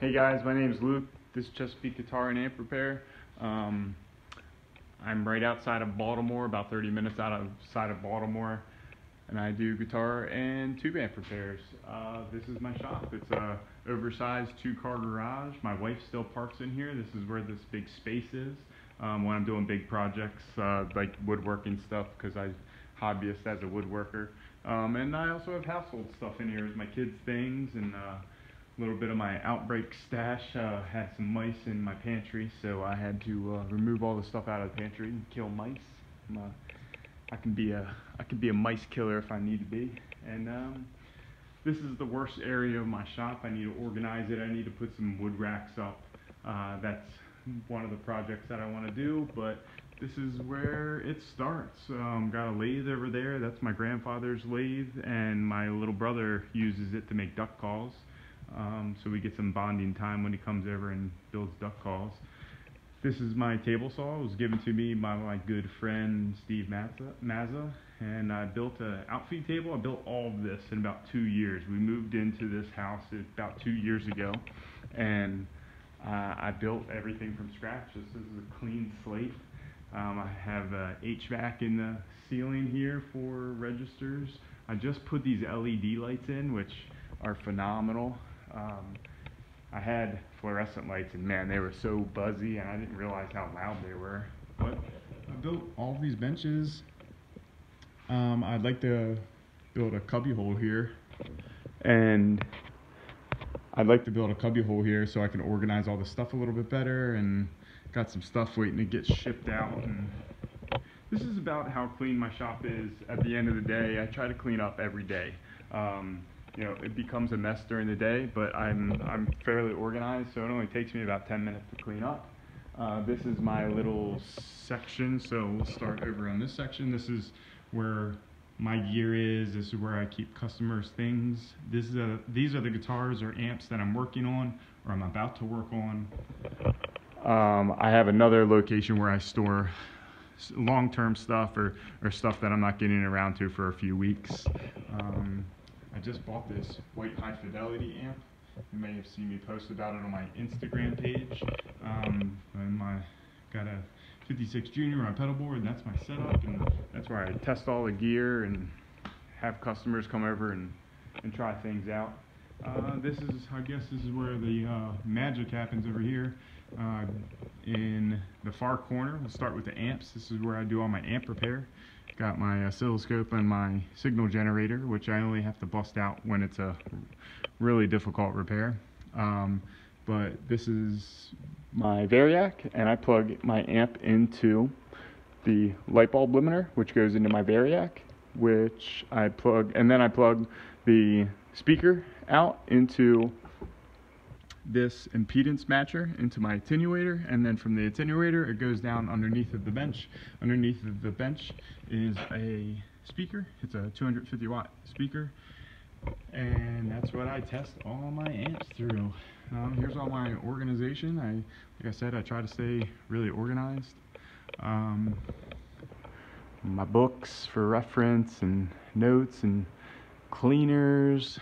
Hey guys, my name is Luke. This is Chesapeake Guitar and Amp Repair. Um, I'm right outside of Baltimore, about 30 minutes outside of side of Baltimore, and I do guitar and tube amp repairs. Uh, this is my shop. It's a oversized two-car garage. My wife still parks in here. This is where this big space is um, when I'm doing big projects uh, like woodworking stuff because I hobbyist as a woodworker. Um, and I also have household stuff in here, my kids' things and uh, a little bit of my outbreak stash. Uh, had some mice in my pantry, so I had to uh, remove all the stuff out of the pantry and kill mice. I can be a I can be a mice killer if I need to be. And um, this is the worst area of my shop. I need to organize it. I need to put some wood racks up. Uh, that's one of the projects that I want to do, but this is where it starts. Um, got a lathe over there. That's my grandfather's lathe, and my little brother uses it to make duck calls. Um, so we get some bonding time when he comes over and builds duck calls. This is my table saw. It was given to me by my good friend Steve Mazza, Mazza and I built an outfeed table. I built all of this in about two years. We moved into this house about two years ago, and uh, I built everything from scratch. This is a clean slate. Um, I have a HVAC in the ceiling here for registers. I just put these LED lights in, which are phenomenal. Um, I had fluorescent lights and man, they were so buzzy and I didn't realize how loud they were. But I built all these benches. Um, I'd like to build a cubby hole here. And I'd like to build a cubby hole here so I can organize all the stuff a little bit better and got some stuff waiting to get shipped out. And this is about how clean my shop is at the end of the day. I try to clean up every day. Um, you know, it becomes a mess during the day, but I'm, I'm fairly organized, so it only takes me about 10 minutes to clean up. Uh, this is my little section, so we'll start over on this section. This is where my gear is. This is where I keep customers' things. This is a, these are the guitars or amps that I'm working on or I'm about to work on. Um, I have another location where I store long-term stuff or, or stuff that I'm not getting around to for a few weeks. Um, I just bought this white high fidelity amp. You may have seen me post about it on my Instagram page. Um, and my got a 56 Junior on pedal board, and that's my setup, and that's where I test all the gear and have customers come over and, and try things out. Uh, this is, I guess, this is where the uh, magic happens over here. Uh, in the far corner, we'll start with the amps. This is where I do all my amp repair. Got my oscilloscope and my signal generator, which I only have to bust out when it's a really difficult repair. Um, but this is my Variac, and I plug my amp into the light bulb limiter, which goes into my Variac, which I plug, and then I plug the speaker out into this impedance matcher into my attenuator and then from the attenuator it goes down underneath of the bench. Underneath of the bench is a speaker. It's a 250 watt speaker and that's what I test all my amps through. Um, here's all my organization. I like I said I try to stay really organized. Um, my books for reference and notes and cleaners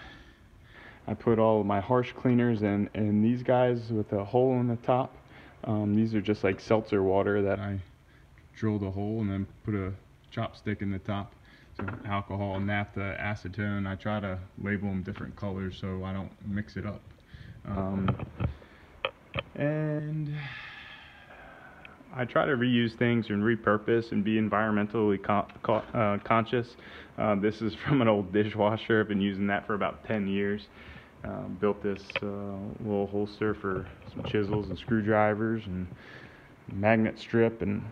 I put all of my harsh cleaners and, and these guys with a hole in the top. Um, these are just like seltzer water that I drilled a hole and then put a chopstick in the top. So alcohol, naphtha, acetone. I try to label them different colors so I don't mix it up. Um, and I try to reuse things and repurpose and be environmentally con uh, conscious. Uh, this is from an old dishwasher. I've been using that for about 10 years. Um, built this uh, little holster for some chisels and screwdrivers and magnet strip and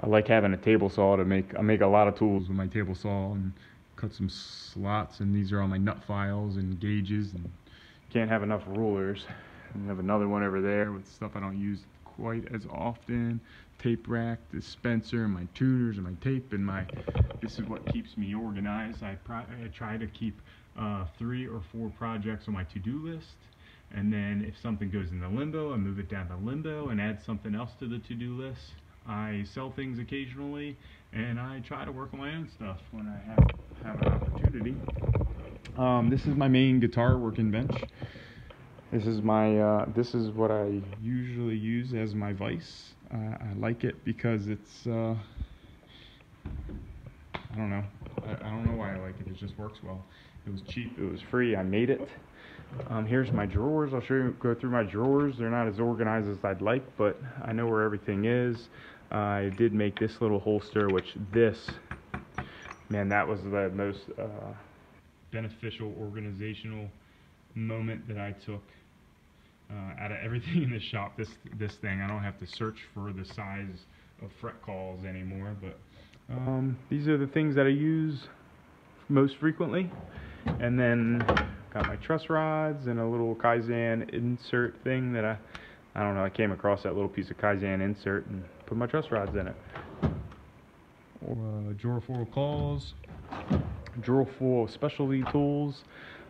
I like having a table saw to make I make a lot of tools with my table saw and cut some slots and these are all my nut files and gauges and can't have enough rulers. And I have another one over there with stuff I don't use quite as often. Tape rack dispenser my tuners and my tape and my this is what keeps me organized. I, I try to keep uh, three or four projects on my to-do list. And then if something goes into limbo I move it down to limbo and add something else to the to-do list. I sell things occasionally and I try to work on my own stuff when I have, have an opportunity. Um, this is my main guitar working bench This is my, uh, this is what I usually use as my vise. Uh, I like it because it's, uh, I don't know. I, I don't know why I like it. It just works well. It was cheap. It was free. I made it. Um, here's my drawers. I'll show you, go through my drawers. They're not as organized as I'd like, but I know where everything is. I did make this little holster, which this, man, that was the most uh, beneficial organizational moment that I took uh, out of everything in the shop. This this thing, I don't have to search for the size of fret cauls anymore. But um, these are the things that I use most frequently. And then got my truss rods and a little Kaizen insert thing that I, I don't know, I came across that little piece of Kaizen insert and put my truss rods in it. Uh, drawer full of cauls, drawer full of specialty tools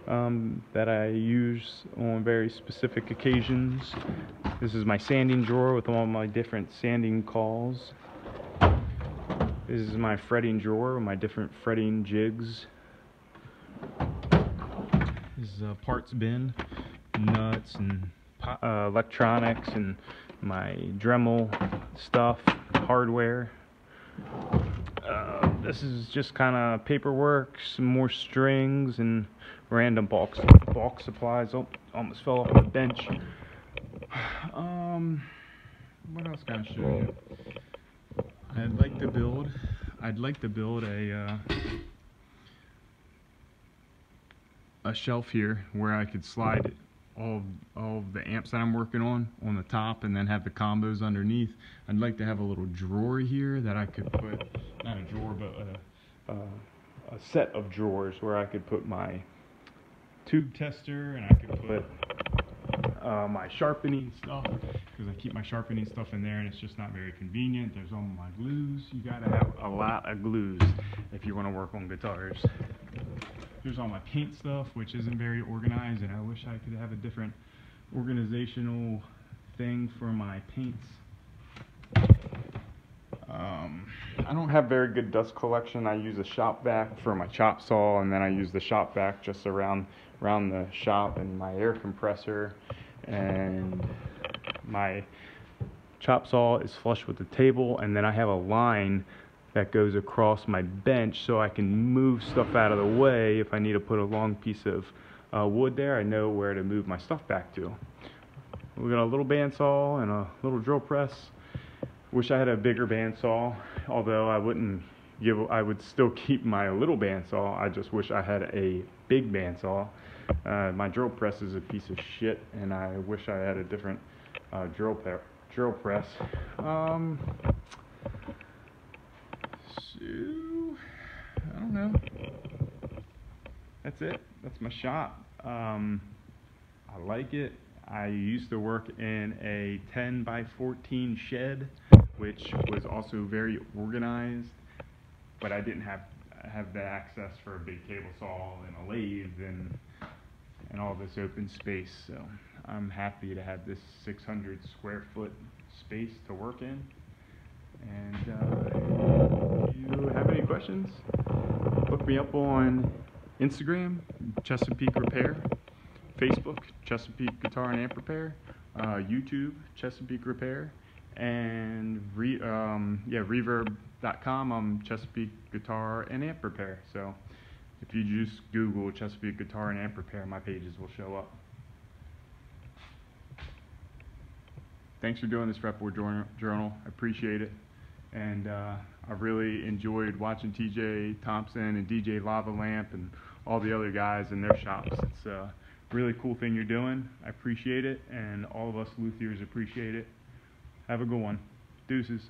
um, that I use on very specific occasions. This is my sanding drawer with all my different sanding cauls. This is my fretting drawer with my different fretting jigs. This is a parts bin, nuts and uh, electronics and my Dremel stuff, hardware. This is just kind of paperwork, some more strings and random bulk bulk supplies. Oh, almost fell off the bench. Um, what else can I show you? I'd like to build. I'd like to build a uh, a shelf here where I could slide all of, the amps that I'm working on on the top and then have the combos underneath. I'd like to have a little drawer here that I could put, not a drawer, but a, a, a set of drawers where I could put my tube tester and I could put uh, my sharpening stuff because I keep my sharpening stuff in there and it's just not very convenient. There's all my glues. You gotta have a lot of glues if you want to work on guitars. Here's all my paint stuff, which isn't very organized, and I wish I could have a different organizational thing for my paints. Um, I don't have very good dust collection. I use a shop vac for my chop saw, and then I use the shop vac just around around the shop and my air compressor, and my chop saw is flush with the table, and then I have a line that goes across my bench so I can move stuff out of the way if I need to put a long piece of uh, wood there. I know where to move my stuff back to. We got a little bandsaw and a little drill press. Wish I had a bigger bandsaw although I wouldn't give I would still keep my little bandsaw. I just wish I had a big bandsaw. Uh, my drill press is a piece of shit and I wish I had a different uh, drill, drill press. Um, so, I don't know. That's it. That's my shop. Um, I like it. I used to work in a 10 by 14 shed, which was also very organized, but I didn't have have the access for a big table saw and a lathe and and all this open space. So I'm happy to have this 600 square foot space to work in. And uh, you have any questions, look me up on Instagram, Chesapeake Repair, Facebook, Chesapeake Guitar and Amp Repair, uh, YouTube, Chesapeake Repair, and re, um, yeah, Reverb.com. I'm Chesapeake Guitar and Amp Repair. So if you just Google Chesapeake Guitar and Amp Repair, my pages will show up. Thanks for doing this Fretboard Journal. I appreciate it and uh, I really enjoyed watching TJ Thompson and DJ Lava Lamp and all the other guys in their shops. It's a really cool thing you're doing. I appreciate it, and all of us luthiers appreciate it. Have a good one. Deuces.